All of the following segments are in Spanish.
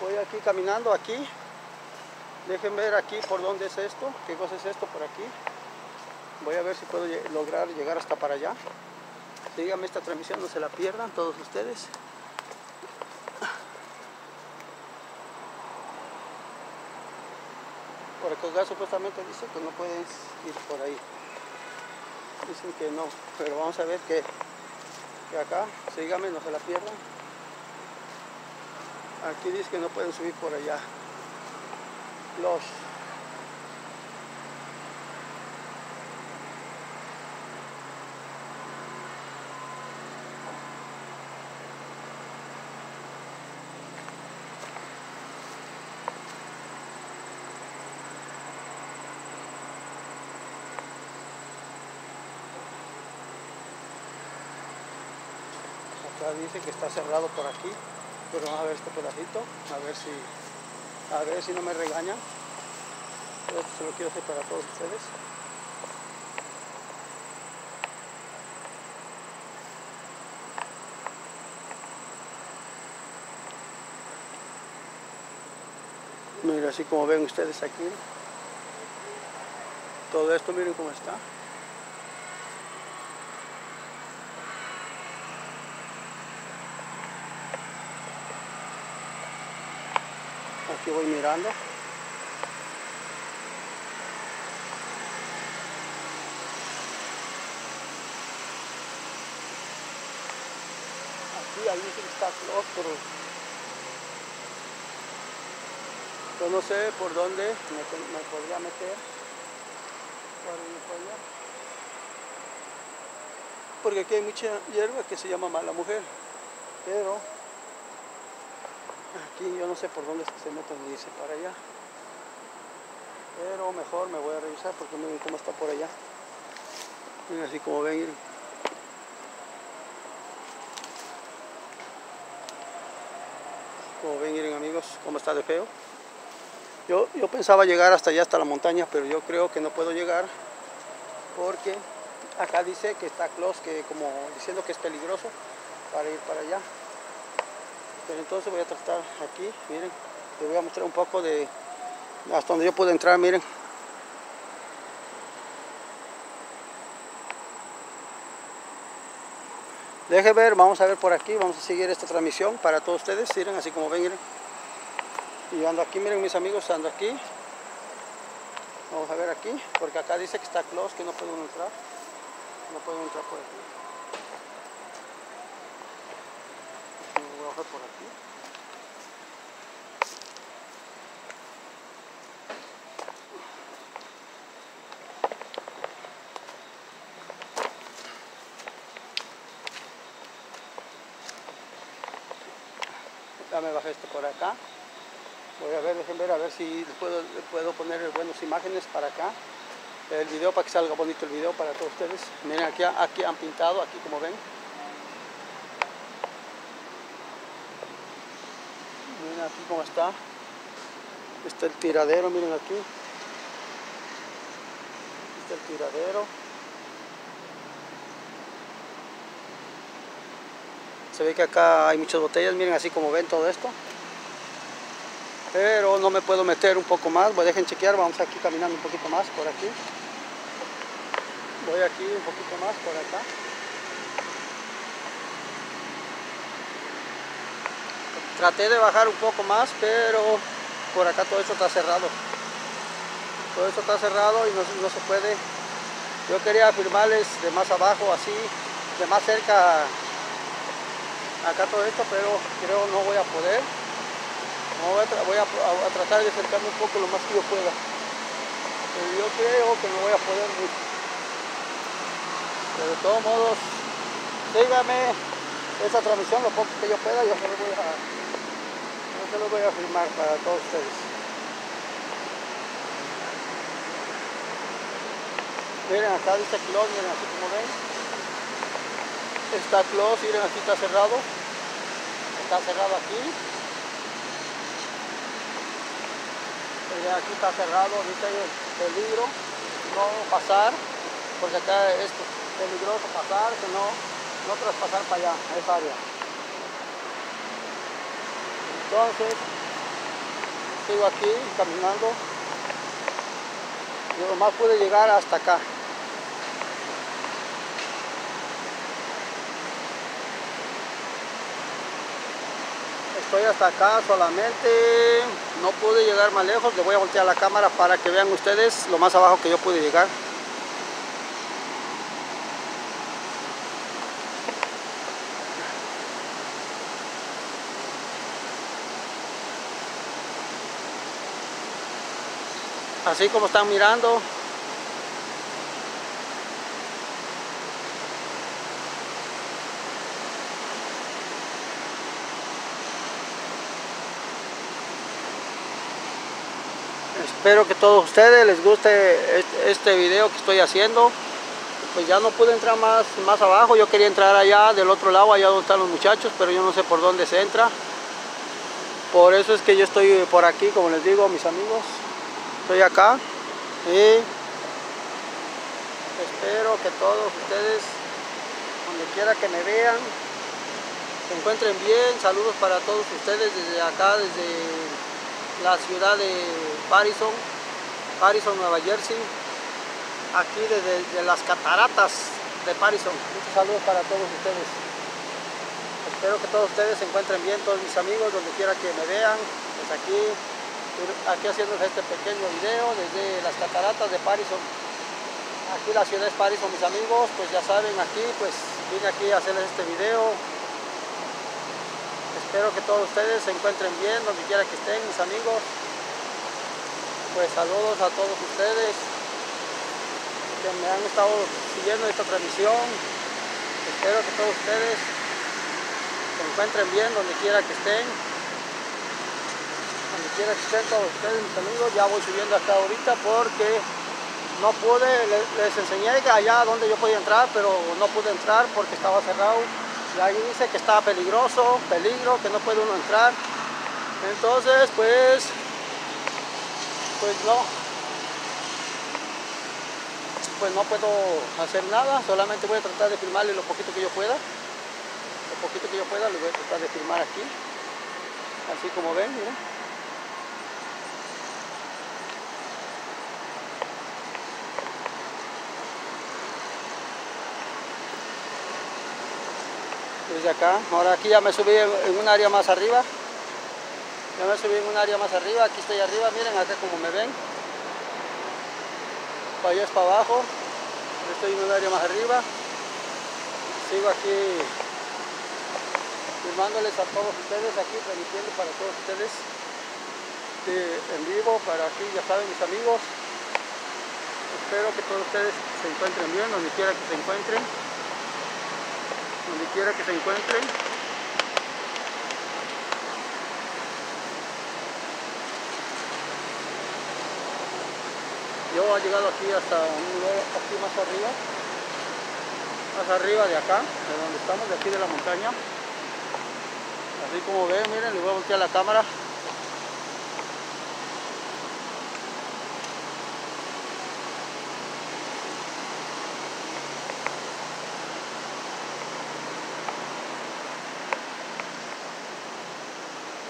Voy aquí caminando aquí. Dejen ver aquí por dónde es esto, qué cosa es esto por aquí. Voy a ver si puedo lograr llegar hasta para allá. Síganme esta transmisión, no se la pierdan todos ustedes. Por acá supuestamente dice que no puedes ir por ahí. Dicen que no, pero vamos a ver que, que acá, síganme, no se la pierdan. Aquí dice que no pueden subir por allá. Los dice que está cerrado por aquí pero vamos a ver este pedacito, a ver si, a ver si no me regañan. Esto se lo quiero hacer para todos ustedes. Mira, así como ven ustedes aquí, todo esto miren cómo está. Aquí voy mirando. Aquí ahí está otro. Yo no sé por dónde me, podría meter. Porque aquí hay mucha hierba que se llama mala mujer. Pero Aquí yo no sé por dónde se meten, dice para allá. Pero mejor me voy a revisar porque miren cómo está por allá. Miren así como ven, miren. Como ven, miren amigos, cómo está de feo. Yo, yo pensaba llegar hasta allá, hasta la montaña, pero yo creo que no puedo llegar porque acá dice que está close, que como diciendo que es peligroso para ir para allá entonces voy a tratar aquí, miren, les voy a mostrar un poco de hasta donde yo puedo entrar, miren. Deje ver, vamos a ver por aquí, vamos a seguir esta transmisión para todos ustedes, miren, así como ven, miren. Y ando aquí, miren mis amigos, ando aquí. Vamos a ver aquí, porque acá dice que está close, que no puedo entrar. No puedo entrar por aquí. Por aquí. Ya me bajé esto por acá. Voy a ver, dejen ver a ver si puedo, puedo poner buenas imágenes para acá. El video para que salga bonito el video para todos ustedes. Miren aquí, aquí han pintado, aquí como ven. Aquí cómo está. Está el tiradero, miren aquí. está el tiradero. Se ve que acá hay muchas botellas, miren así como ven todo esto. Pero no me puedo meter un poco más, voy dejen chequear, vamos aquí caminando un poquito más por aquí. Voy aquí un poquito más por acá. Traté de bajar un poco más, pero por acá todo esto está cerrado. Todo esto está cerrado y no, se puede. Yo quería filmarles de más abajo, así, de más cerca acá todo esto, pero creo no voy a poder. voy, a, tratar de acercarme un poco lo más que yo pueda. Pero yo creo que no voy a poder. Pero de todos modos, síganme esa transmisión lo poco que yo pueda, yo solo voy a lo voy a filmar para todos ustedes. Miren, acá dice close, miren así como ven. Está close, miren aquí está cerrado. Está cerrado aquí. Miren, aquí está cerrado, dice el peligro, no pasar, porque acá es peligroso pasar, que no, no traspasar para allá, a esa área. Entonces, sigo aquí caminando. Yo nomás pude llegar hasta acá. Estoy hasta acá solamente, no pude llegar más lejos, le voy a voltear la cámara para que vean ustedes lo más abajo que yo pude llegar. Así como están mirando, Espero que todos ustedes les guste este video que estoy haciendo. Pues ya no pude entrar más, más abajo, yo quería entrar allá del otro lado, allá donde están los muchachos, pero yo no sé por dónde se entra. Por eso es que yo estoy por aquí, como les digo, mis amigos. Estoy acá y espero que todos ustedes, donde quiera que me vean, se encuentren bien. Saludos para todos ustedes desde acá, desde la ciudad de Parison, Parison, Nueva Jersey, aquí desde las cataratas de Parison. Muchos saludos para todos ustedes. Espero que todos ustedes se encuentren bien, todos mis amigos, donde quiera que me vean. Pues aquí, aquí haciendo este pequeño video desde las cataratas de Parison. Aquí la ciudad es Parison, mis amigos, pues ya saben, aquí pues vine aquí a hacerles este video Espero que todos ustedes se encuentren bien donde quiera que estén, mis amigos. Pues saludos a todos ustedes que me han estado siguiendo esta transmisión. Espero que todos ustedes se encuentren bien donde quiera que estén. Que estén todos ustedes, mis amigos. Ya voy subiendo acá ahorita porque no pude, les, enseñé allá donde yo podía entrar, pero no pude entrar porque estaba cerrado y ahí dice que está peligroso, peligro, que no puede uno entrar. Entonces, pues, pues no, pues no puedo hacer nada, solamente voy a tratar de filmarle lo poquito que yo pueda. Lo poquito que yo pueda, lo voy a tratar de filmar aquí. Así como ven, miren. Desde acá. Ahora aquí ya me subí en un área más arriba. Ya me subí en un área más arriba. Aquí estoy arriba, miren acá como me ven. Para allá es para abajo. Estoy en un área más arriba. Sigo aquí filmándoles a todos ustedes aquí, transmitiendo para todos ustedes en vivo, para aquí, ya saben mis amigos. Espero que todos ustedes se encuentren bien, donde quiera que se encuentren donde quiera que se encuentren. Yo he llegado aquí hasta un lugar aquí más arriba, más arriba de acá, de donde estamos, de aquí de la montaña. Así como ven, miren, les voy a voltear la cámara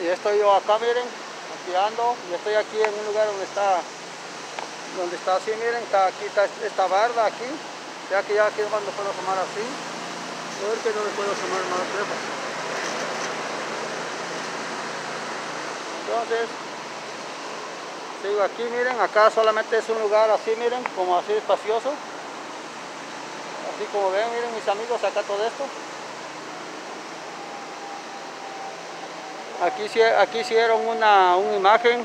y estoy yo acá miren aquí ando y estoy aquí en un lugar donde está donde está así miren está aquí está esta barda aquí ya que ya aquí es cuando puedo tomar así porque no le puedo tomar más lejos entonces sigo aquí miren acá solamente es un lugar así miren como así espacioso. Así como ven miren mis amigos acá todo esto Aquí, aquí hicieron una, una imagen.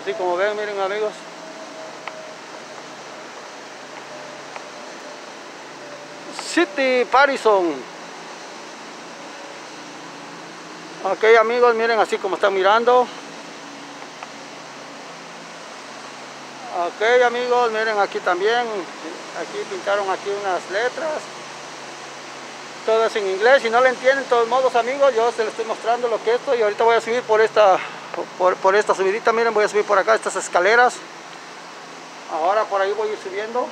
Así como ven, miren amigos. City Parison. Ok amigos, miren así como están mirando. Ok amigos, miren aquí también. Aquí pintaron aquí unas letras todo es en inglés, si no lo entienden, de todos modos amigos, yo se les estoy mostrando lo que esto y ahorita voy a subir por esta, por, esta subidita, miren, voy a subir por acá estas escaleras. Ahora por ahí voy a ir subiendo,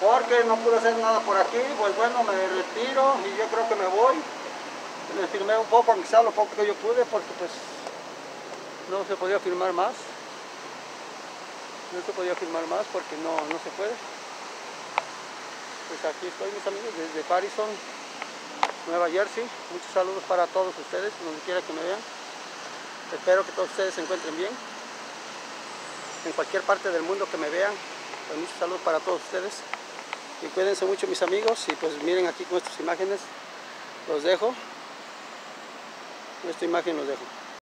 porque no pude hacer nada por aquí, pues bueno, me retiro y yo creo que me voy. Les filmé un poco, sea lo poco que yo pude, porque pues no se podía filmar más. No se podía filmar más porque no, no se puede. Pues aquí estoy mis amigos desde Parison, Nueva Jersey. Muchos saludos para todos ustedes, donde quiera que me vean. Espero que todos ustedes se encuentren bien. En cualquier parte del mundo que me vean. Pues muchos saludos para todos ustedes. Y cuídense mucho mis amigos. Y pues miren aquí con estas imágenes. Los dejo. Esta imagen los dejo.